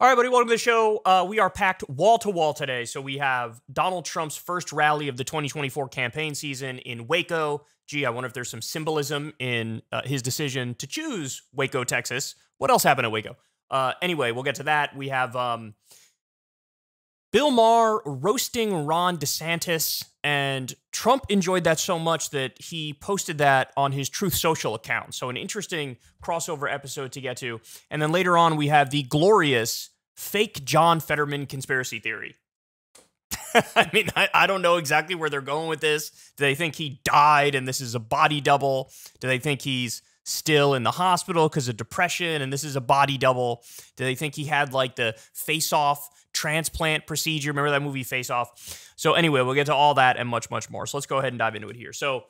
All right, buddy, welcome to the show. Uh, we are packed wall to wall today. So we have Donald Trump's first rally of the 2024 campaign season in Waco. Gee, I wonder if there's some symbolism in uh, his decision to choose Waco, Texas. What else happened at Waco? Uh, anyway, we'll get to that. We have um, Bill Maher roasting Ron DeSantis, and Trump enjoyed that so much that he posted that on his Truth Social account. So, an interesting crossover episode to get to. And then later on, we have the glorious fake John Fetterman conspiracy theory. I mean, I, I don't know exactly where they're going with this. Do they think he died and this is a body double? Do they think he's still in the hospital because of depression and this is a body double? Do they think he had like the face off transplant procedure? Remember that movie Face Off? So, anyway, we'll get to all that and much, much more. So, let's go ahead and dive into it here. So,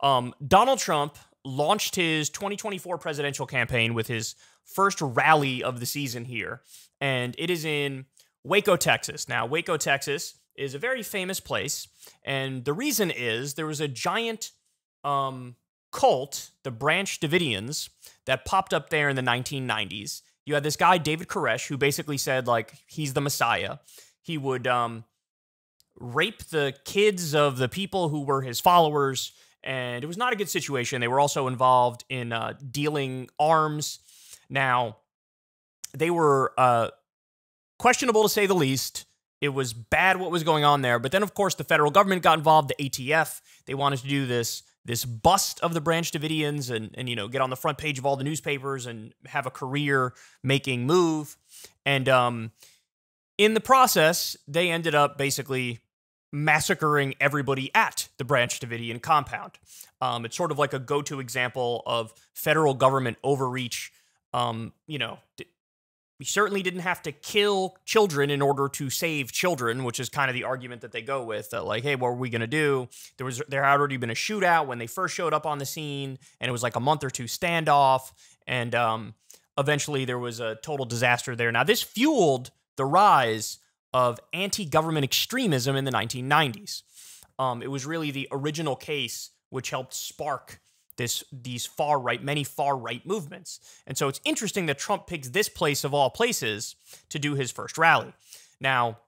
um, Donald Trump launched his 2024 presidential campaign with his first rally of the season here, and it is in Waco, Texas. Now, Waco, Texas is a very famous place, and the reason is there was a giant um, cult, the Branch Davidians, that popped up there in the 1990s. You had this guy, David Koresh, who basically said, like, he's the Messiah. He would um, rape the kids of the people who were his followers, and it was not a good situation. They were also involved in uh, dealing arms. Now, they were uh, questionable to say the least. It was bad what was going on there. But then, of course, the federal government got involved, the ATF. They wanted to do this this bust of the Branch Davidians and, and you know get on the front page of all the newspapers and have a career making move. And um, in the process, they ended up basically massacring everybody at the Branch Davidian compound. Um, it's sort of like a go to example of federal government overreach. Um, you know, we certainly didn't have to kill children in order to save children, which is kind of the argument that they go with. That like, hey, what were we gonna do? There was there had already been a shootout when they first showed up on the scene, and it was like a month or two standoff, and um, eventually there was a total disaster there. Now this fueled the rise of anti-government extremism in the 1990s. Um, it was really the original case which helped spark this these far right many far right movements. And so it's interesting that Trump picks this place of all places to do his first rally. Now,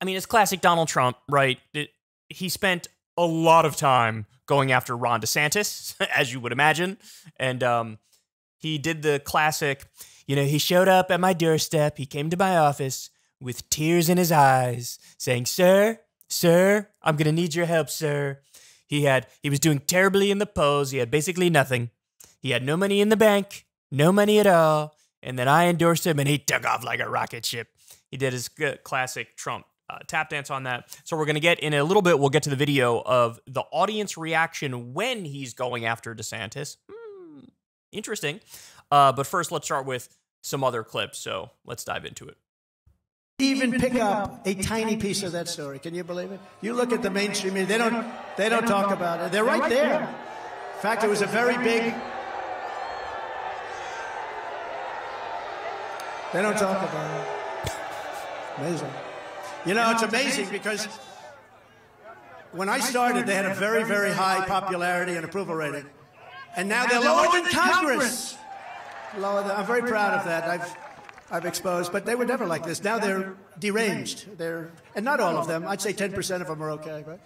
I mean, it's classic Donald Trump, right? It, he spent a lot of time going after Ron DeSantis, as you would imagine, and um, he did the classic. You know, he showed up at my doorstep. He came to my office with tears in his eyes, saying, "Sir, sir, I'm gonna need your help, sir." He had he was doing terribly in the polls. He had basically nothing. He had no money in the bank, no money at all. And then I endorsed him, and he took off like a rocket ship. He did his classic Trump uh, tap dance on that. So we're going to get in a little bit. We'll get to the video of the audience reaction when he's going after DeSantis. Hmm, interesting. Uh, but first, let's start with some other clips. So let's dive into it even pick up a tiny piece of that story. Can you believe it? You look at the mainstream media, they don't, they don't talk about it. They're right there. In fact, it was a very big. They don't talk about it. Amazing. You know, it's amazing because when I started, they had a very, very high popularity and approval rating. And now they're lower than Congress. Lower than, I'm very proud of that. I've I've exposed, but they were never like this. Now they're deranged. They're, and not all of them. I'd say 10% of them are okay, right?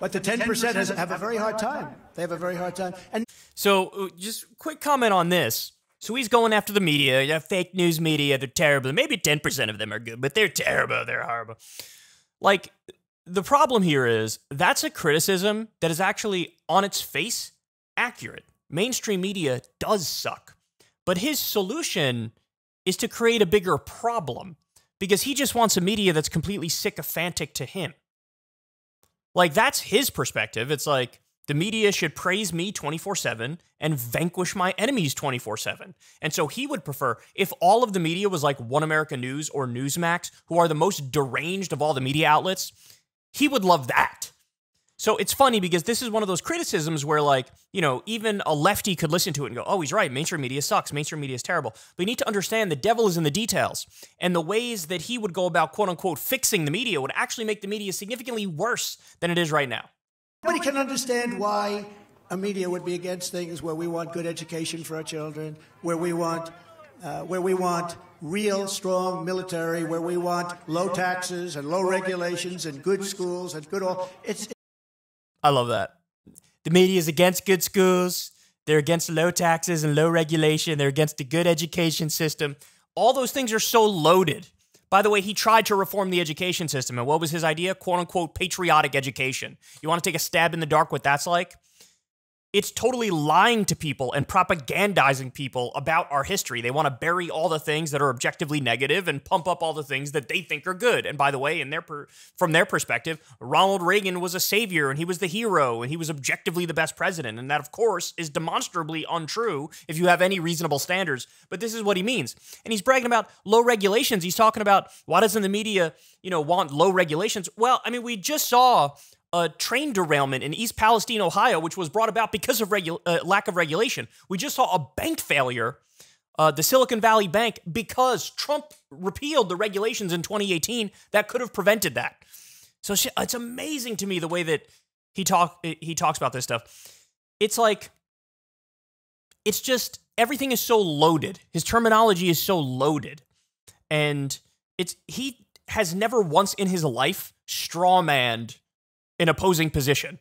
But the 10% has, have a very hard time. They have a very hard time. And so, uh, just quick comment on this. So he's going after the media, the fake news media. They're terrible. Maybe 10% of them are good, but they're terrible. They're horrible. Like, the problem here is that's a criticism that is actually on its face accurate. Mainstream media does suck. But his solution is to create a bigger problem because he just wants a media that's completely sycophantic to him. Like, that's his perspective. It's like the media should praise me 24 7 and vanquish my enemies 24 7. And so he would prefer if all of the media was like One America News or Newsmax, who are the most deranged of all the media outlets, he would love that. So it's funny because this is one of those criticisms where, like, you know, even a lefty could listen to it and go, oh, he's right. Mainstream media sucks. Mainstream media is terrible. But you need to understand the devil is in the details. And the ways that he would go about, quote unquote, fixing the media would actually make the media significantly worse than it is right now. Nobody can understand why a media would be against things where we want good education for our children, where we want uh, where we want real strong military, where we want low taxes and low regulations and good schools and good all. It's. I love that. The media is against good schools. They're against low taxes and low regulation. They're against the good education system. All those things are so loaded. By the way, he tried to reform the education system. And what was his idea? Quote unquote patriotic education. You want to take a stab in the dark what that's like? It's totally lying to people and propagandizing people about our history. They want to bury all the things that are objectively negative and pump up all the things that they think are good. And by the way, in their per- from their perspective, Ronald Reagan was a savior and he was the hero and he was objectively the best president. And that, of course, is demonstrably untrue if you have any reasonable standards. But this is what he means. And he's bragging about low regulations. He's talking about why doesn't the media, you know, want low regulations? Well, I mean, we just saw a train derailment in East Palestine, Ohio, which was brought about because of regu- uh, lack of regulation. We just saw a bank failure, uh, the Silicon Valley Bank, because Trump repealed the regulations in 2018 that could have prevented that. So it's amazing to me the way that he talk he talks about this stuff. It's like it's just everything is so loaded. His terminology is so loaded, and it's he has never once in his life strawmanned an opposing position.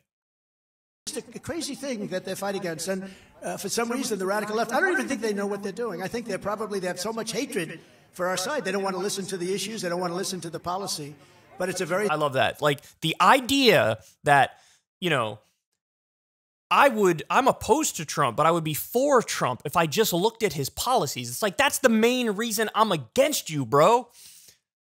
It's a crazy thing that they fight against. And uh, for some reason, the radical left, I don't even think they know what they're doing. I think they're probably, they have so much hatred for our side. They don't want to listen to the issues, they don't want to listen to the policy. But it's a very. I love that. Like the idea that, you know, I would, I'm opposed to Trump, but I would be for Trump if I just looked at his policies. It's like, that's the main reason I'm against you, bro.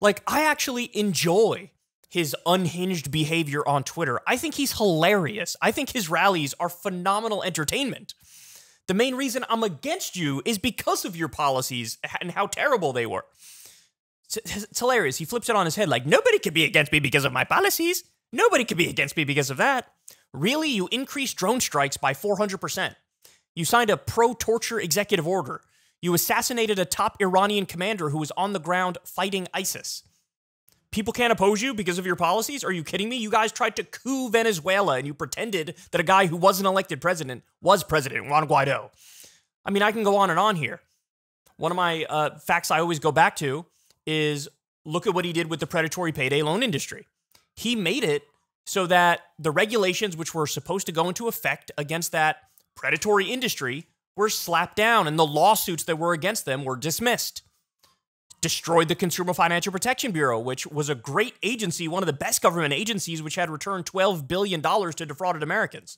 Like, I actually enjoy his unhinged behavior on Twitter. I think he's hilarious. I think his rallies are phenomenal entertainment. The main reason I'm against you is because of your policies and how terrible they were. It's, hilarious. He flips it on his head like, nobody could be against me because of my policies. Nobody could be against me because of that. Really? You increased drone strikes by 400%. You signed a pro torture executive order. You assassinated a top Iranian commander who was on the ground fighting ISIS people can't oppose you because of your policies? Are you kidding me? You guys tried to coup Venezuela and you pretended that a guy who wasn't elected president was president, Juan Guaido. I mean, I can go on and on here. One of my uh, facts I always go back to is look at what he did with the predatory payday loan industry. He made it so that the regulations which were supposed to go into effect against that predatory industry were slapped down and the lawsuits that were against them were dismissed destroyed the Consumer Financial Protection Bureau, which was a great agency, one of the best government agencies, which had returned $12 billion to defrauded Americans.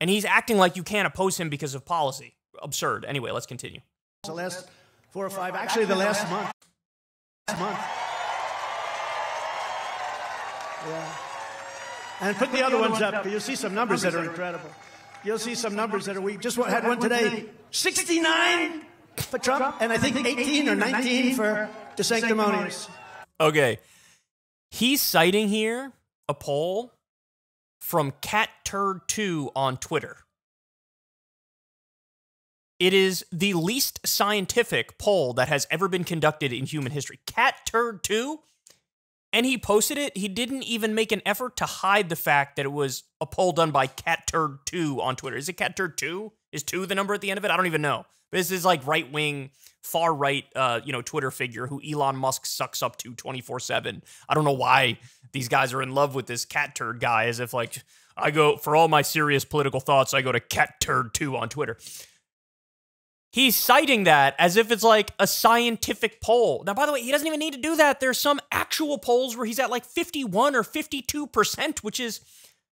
And he's acting like you can't oppose him because of policy. Absurd. Anyway, let's continue. The last four or five, actually, the last month. Month. Yeah. And put the other ones up. You'll see some numbers that are incredible. You'll see some numbers that are, we just had one today 69 for Trump, and I think 18 or 19 for DeSanctimonious. Okay. He's citing here a poll from Cat Turd 2 on Twitter. It is the least scientific poll that has ever been conducted in human history. Cat Turd 2 and he posted it. He didn't even make an effort to hide the fact that it was a poll done by Cat Turd 2 on Twitter. Is it Cat Turd 2? Is 2 the number at the end of it? I don't even know. This is like right wing, far right, uh, you know, Twitter figure who Elon Musk sucks up to 24 7. I don't know why these guys are in love with this Cat Turd guy, as if like, I go, for all my serious political thoughts, I go to Cat Turd 2 on Twitter. He's citing that as if it's like a scientific poll. Now, by the way, he doesn't even need to do that. There's some actual polls where he's at like 51 or 52%, which is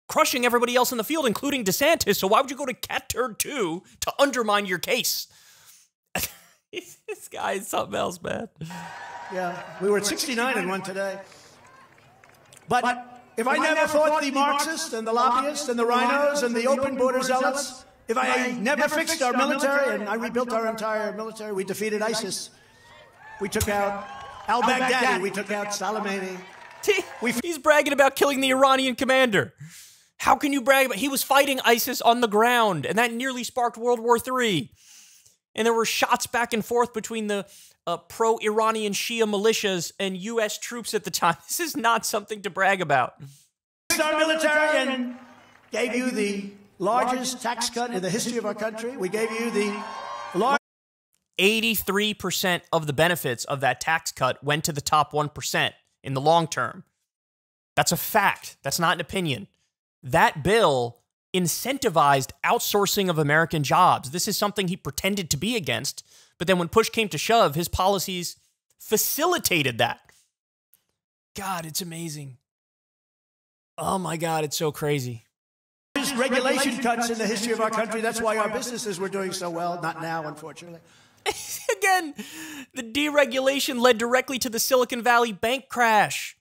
crushing everybody else in the field, including DeSantis. So why would you go to Cat Turd 2 to undermine your case? this guy is something else, man. Yeah, we were at 69 and one today. But if I never fought the Marxists and the lobbyists and the RINOs and the open border zealots, if I never fixed our military and I rebuilt our entire military, we defeated ISIS. We took out al Baghdadi. We took out Soleimani. He's bragging about killing the Iranian commander. How can you brag about? He was fighting ISIS on the ground, and that nearly sparked World War III. And there were shots back and forth between the uh, pro-Iranian Shia militias and U.S. troops at the time. This is not something to brag about. Our military and gave you the largest tax cut in the history of our country. We gave you the largest. 83% of the benefits of that tax cut went to the top 1% in the long term. That's a fact. That's not an opinion. That bill incentivized outsourcing of American jobs. This is something he pretended to be against, but then when push came to shove, his policies facilitated that. God, it's amazing. Oh my God, it's so crazy. Regulation cuts in the history of our country. That's why our businesses were doing so well. Not now, unfortunately. Again, the deregulation led directly to the Silicon Valley bank crash.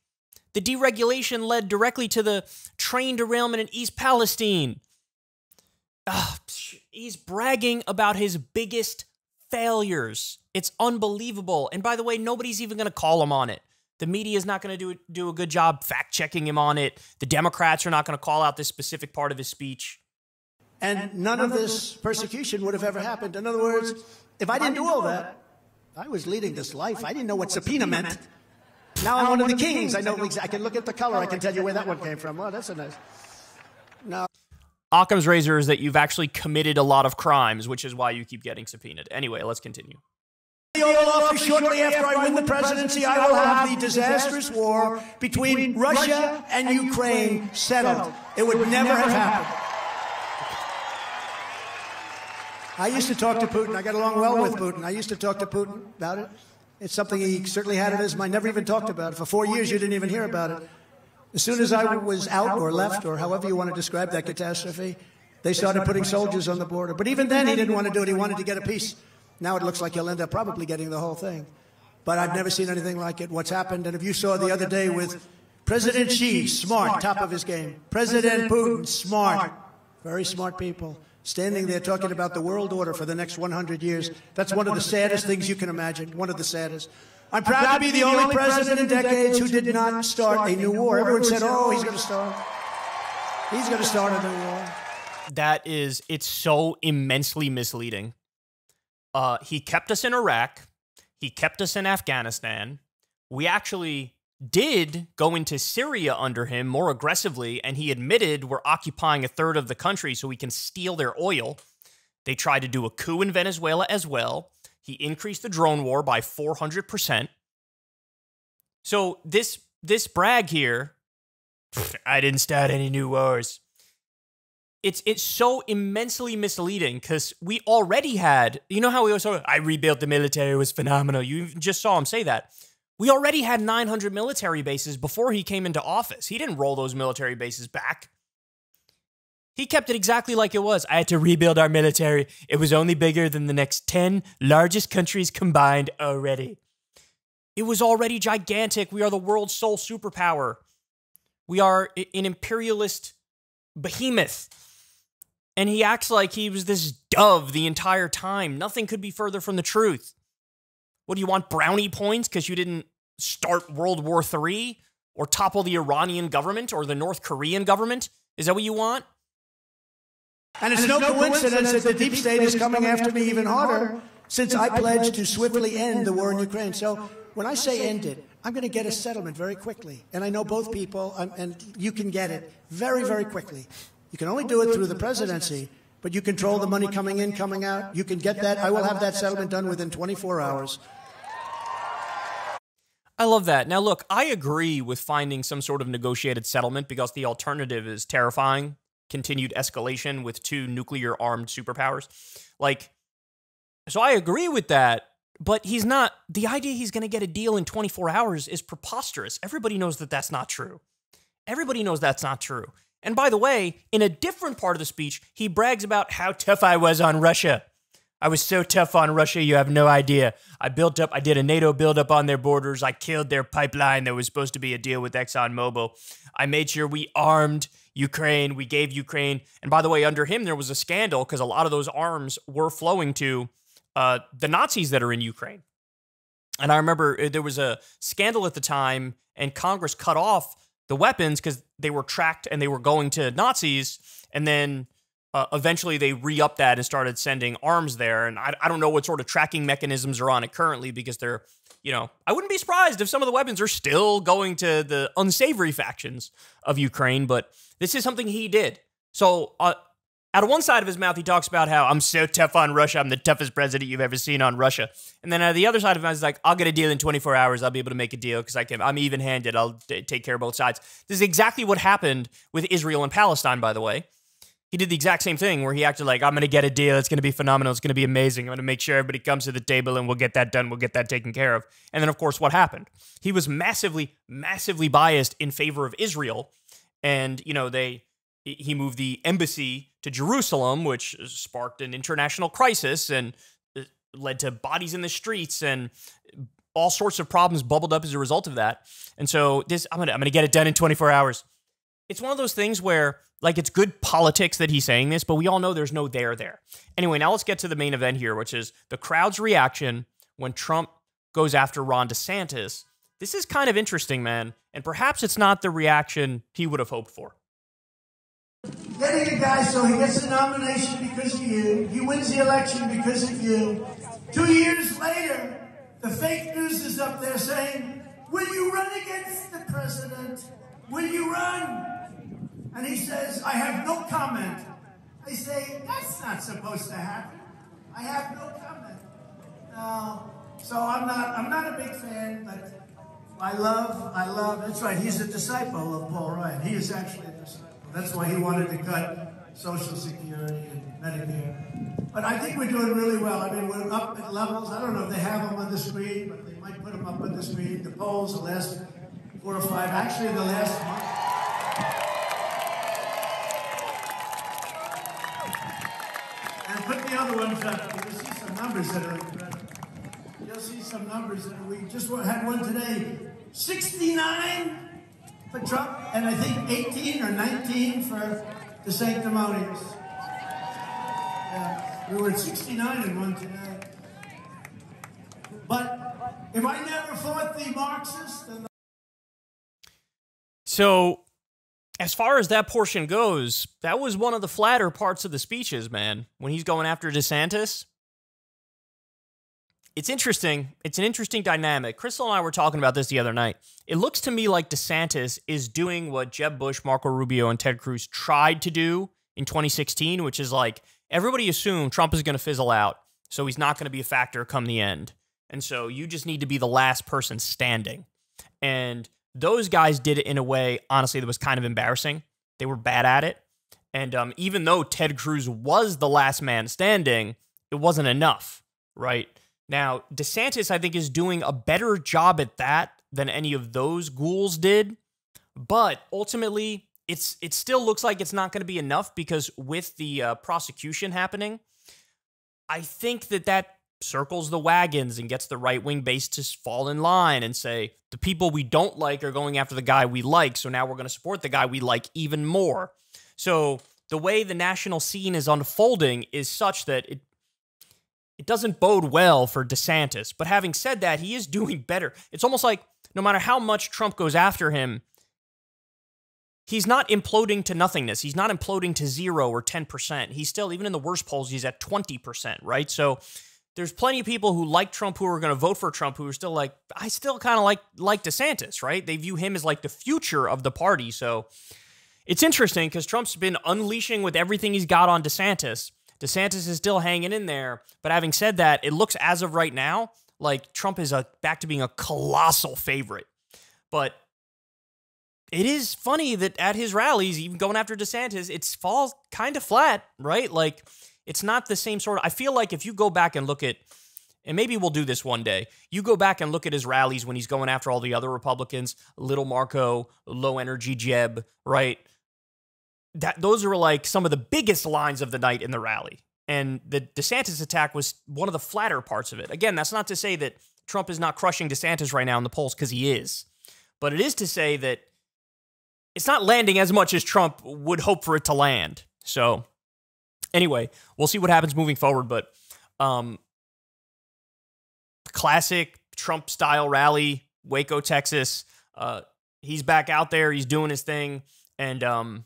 The deregulation led directly to the train derailment in East Palestine. Ugh, he's bragging about his biggest failures. It's unbelievable. And by the way, nobody's even going to call him on it. The media is not going to do do a good job fact checking him on it. The Democrats are not going to call out this specific part of his speech. And none of this persecution would have ever happened. In other words, if I didn't do all that, I was leading this life. I didn't know what subpoena meant. Now I'm one of the kings. I know. I can look at the color. I can tell you where that one came from. Oh, that's a nice. No. Occam's razor is that you've actually committed a lot of crimes, which is why you keep getting subpoenaed. Anyway, let's continue. Shortly after I win the presidency, I will have the disastrous war between Russia and Ukraine settled. It would never have happened. I used to talk to Putin. I got along well with Putin. I used to talk to Putin about it. It's something he certainly had in his mind. Never even talked about it. For four years, you didn't even hear about it. As soon as I was out or left, or however you want to describe that catastrophe, they started putting soldiers on the border. But even then, he didn't want to do it. He wanted to get a peace. Now it looks like he'll end up probably getting the whole thing. But I've never seen anything like it. What's happened, and if you saw the other day with President Xi, smart, top of his game. President Putin, smart, very smart people standing there talking about the world order for the next 100 years. That's one of the saddest things you can imagine, one of the saddest. I'm proud to be the only president in decades who did not start a new war. Everyone said, oh, he's going to start. He's going to start a new war. That is, it's so immensely misleading. Uh, he kept us in Iraq. He kept us in Afghanistan. We actually did go into Syria under him more aggressively, and he admitted we're occupying a third of the country so we can steal their oil. They tried to do a coup in Venezuela as well. He increased the drone war by 400%. So this this brag here, I didn't start any new wars. It's it's so immensely misleading because we already had, you know how we always I rebuilt the military, it was phenomenal. You just saw him say that. We already had 900 military bases before he came into office. He didn't roll those military bases back. He kept it exactly like it was. I had to rebuild our military. It was only bigger than the next 10 largest countries combined already. It was already gigantic. We are the world's sole superpower. We are an imperialist behemoth. And he acts like he was this dove the entire time. Nothing could be further from the truth. What do you want brownie points because you didn't start World War III or topple the Iranian government or the North Korean government? Is that what you want? And it's, and no, no coincidence, coincidence that the deep state is coming after me even harder since I pledged to swiftly end the war in Ukraine. So when I say end it, I'm going to get a settlement very quickly. And I know both people, um, and you can get it very, very quickly. You can only do it through the presidency, but you control the money coming in, coming out. You can get that. I will have that settlement done within 24 hours. I love that. Now, look, I agree with finding some sort of negotiated settlement because the alternative is terrifying continued escalation with two nuclear armed superpowers. Like, so I agree with that, but he's not. The idea he's going to get a deal in 24 hours is preposterous. Everybody knows that that's not true. Everybody knows that's not true. And by the way, in a different part of the speech, he brags about how tough I was on Russia. I was so tough on Russia, you have no idea. I built up, I did a NATO buildup on their borders. I killed their pipeline that was supposed to be a deal with ExxonMobil. I made sure we armed Ukraine. We gave Ukraine. And by the way, under him, there was a scandal because a lot of those arms were flowing to uh, the Nazis that are in Ukraine. And I remember uh, there was a scandal at the time, and Congress cut off the weapons because they were tracked and they were going to Nazis. And then uh, eventually they re upped that and started sending arms there. And I, I don't know what sort of tracking mechanisms are on it currently because they're, you know, I wouldn't be surprised if some of the weapons are still going to the unsavory factions of Ukraine, but this is something he did. So uh, out of one side of his mouth, he talks about how I'm so tough on Russia. I'm the toughest president you've ever seen on Russia. And then out of the other side of him, he's like, I'll get a deal in 24 hours. I'll be able to make a deal because I can. I'm even handed. I'll d- take care of both sides. This is exactly what happened with Israel and Palestine, by the way. He did the exact same thing where he acted like, I'm going to get a deal. It's going to be phenomenal. It's going to be amazing. I'm going to make sure everybody comes to the table and we'll get that done. We'll get that taken care of. And then, of course, what happened? He was massively, massively biased in favor of Israel. And, you know, they he moved the embassy to Jerusalem, which sparked an international crisis and uh, led to bodies in the streets and all sorts of problems bubbled up as a result of that. And so this I'm gonna I'm gonna get it done in 24 hours. It's one of those things where like it's good politics that he's saying this, but we all know there's no there there. Anyway, now let's get to the main event here, which is the crowd's reaction when Trump goes after Ron DeSantis. This is kind of interesting, man, and perhaps it's not the reaction he would have hoped for. Getting a guy so he gets the nomination because of you, he wins the election because of you. Two years later, the fake news is up there saying, Will you run against the president? Will you run? And he says, I have no comment. I say, That's not supposed to happen. I have no comment. So I'm not I'm not a big fan, but I love, I love, that's right, he's a disciple of Paul Ryan. He is actually a disciple. That's why he wanted to cut Social Security and Medicare. But I think we're doing really well. I mean, we're up at levels. I don't know if they have them on the screen, but they might put them up on the screen. The polls, the last four or five, actually the last month. And put the other ones up. You'll see some numbers that are incredible. You'll see some numbers that we just had one today. 69 for Trump, and I think 18 or 19 for DeSanctimonious. Yeah, we were at 69 in one today. But if I never fought the Marxists, then. So, as far as that portion goes, that was one of the flatter parts of the speeches, man. When he's going after DeSantis, it's interesting. It's an interesting dynamic. Krystal and I were talking about this the other night. It looks to me like DeSantis is doing what Jeb Bush, Marco Rubio, and Ted Cruz tried to do in 2016, which is like everybody assumed Trump is going to fizzle out, so he's not going to be a factor come the end. And so you just need to be the last person standing. And those guys did it in a way, honestly, that was kind of embarrassing. They were bad at it. And um, even though Ted Cruz was the last man standing, it wasn't enough, right? Now, DeSantis, I think, is doing a better job at that than any of those ghouls did. But ultimately, it's it still looks like it's not going to be enough because with the uh, prosecution happening, I think that that circles the wagons and gets the right wing base to fall in line and say the people we don't like are going after the guy we like, so now we're going to support the guy we like even more. So the way the national scene is unfolding is such that it it doesn't bode well for DeSantis. But having said that, he is doing better. It's almost like no matter how much Trump goes after him, he's not imploding to nothingness. He's not imploding to zero or 10%. He's still, even in the worst polls, he's at 20%, right? So there's plenty of people who like Trump who are going to vote for Trump who are still like, I still kind of like like DeSantis, right? They view him as like the future of the party. So it's interesting because Trump's been unleashing with everything he's got on DeSantis. DeSantis is still hanging in there. But having said that, it looks as of right now like Trump is a, back to being a colossal favorite. But it is funny that at his rallies, even going after DeSantis, it falls kind of flat, right? Like it's not the same sort of. I feel like if you go back and look at, and maybe we'll do this one day, you go back and look at his rallies when he's going after all the other Republicans, Little Marco, Low Energy Jeb, right? That those were like some of the biggest lines of the night in the rally. And the DeSantis attack was one of the flatter parts of it. Again, that's not to say that Trump is not crushing DeSantis right now in the polls because he is. But it is to say that it's not landing as much as Trump would hope for it to land. So, anyway, we'll see what happens moving forward. But, um, classic Trump style rally, Waco, Texas. Uh, he's back out there. He's doing his thing. And, um,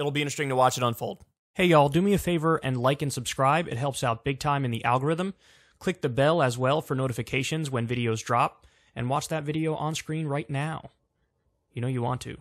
It'll be interesting to watch it unfold. Hey, y'all, do me a favor and like and subscribe. It helps out big time in the algorithm. Click the bell as well for notifications when videos drop, and watch that video on screen right now. You know you want to.